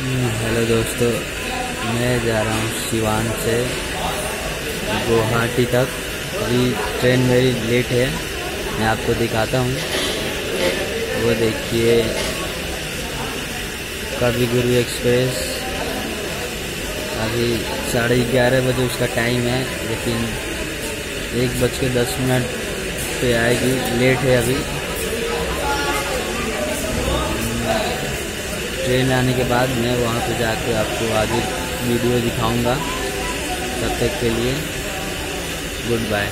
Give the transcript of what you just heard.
Hello दोस्तों, मैं जा रहा हूँ सिवान से गुवाहाटी तक। अभी ट्रेन मेरी लेट है, मैं आपको दिखाता हूँ। वो देखिए कवि गुरु एक्सप्रेस। अभी साढ़े ग्यारह बजे उसका टाइम है, लेकिन एक बज के दस मिनट पे आएगी लेट है अभी। ट्रेन आने के बाद मैं वहाँ पे जाके आपको आगे वीडियो दिखाऊँगा। तब तक के लिए, गुड बाय।